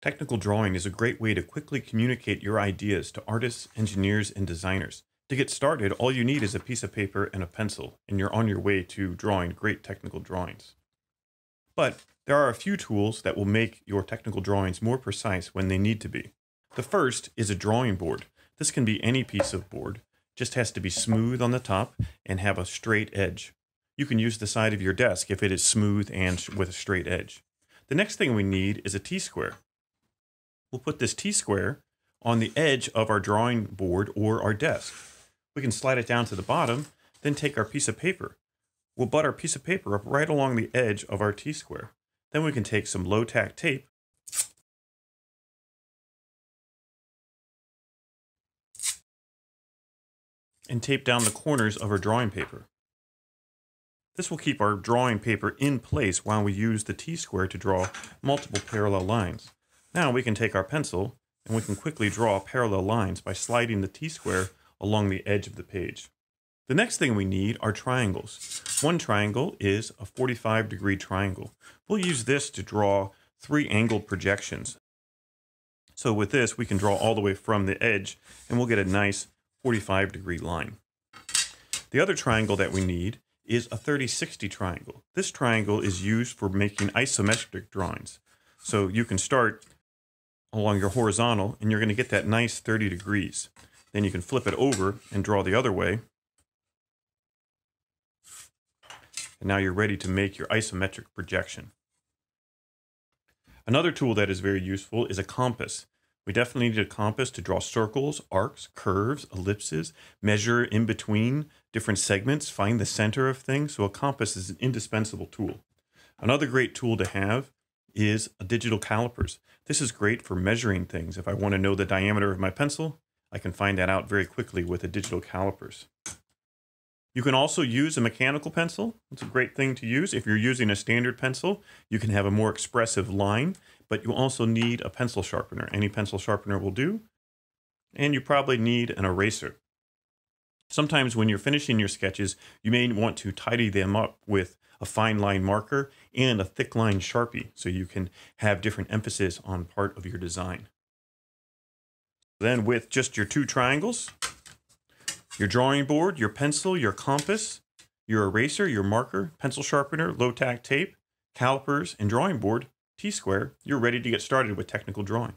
Technical drawing is a great way to quickly communicate your ideas to artists, engineers, and designers. To get started, all you need is a piece of paper and a pencil, and you're on your way to drawing great technical drawings. But there are a few tools that will make your technical drawings more precise when they need to be. The first is a drawing board. This can be any piece of board, just has to be smooth on the top and have a straight edge. You can use the side of your desk if it is smooth and with a straight edge. The next thing we need is a T-square we'll put this T-square on the edge of our drawing board or our desk. We can slide it down to the bottom, then take our piece of paper. We'll butt our piece of paper up right along the edge of our T-square. Then we can take some low-tack tape and tape down the corners of our drawing paper. This will keep our drawing paper in place while we use the T-square to draw multiple parallel lines. Now we can take our pencil and we can quickly draw parallel lines by sliding the T-square along the edge of the page. The next thing we need are triangles. One triangle is a 45 degree triangle. We'll use this to draw three angled projections. So with this, we can draw all the way from the edge and we'll get a nice 45 degree line. The other triangle that we need is a 30-60 triangle. This triangle is used for making isometric drawings. So you can start along your horizontal and you're going to get that nice 30 degrees. Then you can flip it over and draw the other way. And now you're ready to make your isometric projection. Another tool that is very useful is a compass. We definitely need a compass to draw circles, arcs, curves, ellipses, measure in between different segments, find the center of things. So a compass is an indispensable tool. Another great tool to have is a digital calipers. This is great for measuring things. If I want to know the diameter of my pencil, I can find that out very quickly with a digital calipers. You can also use a mechanical pencil. It's a great thing to use. If you're using a standard pencil, you can have a more expressive line, but you also need a pencil sharpener. Any pencil sharpener will do. And you probably need an eraser. Sometimes when you're finishing your sketches, you may want to tidy them up with a fine line marker and a thick line Sharpie so you can have different emphasis on part of your design. Then with just your two triangles, your drawing board, your pencil, your compass, your eraser, your marker, pencil sharpener, low tack tape, calipers, and drawing board, T-square, you're ready to get started with technical drawing.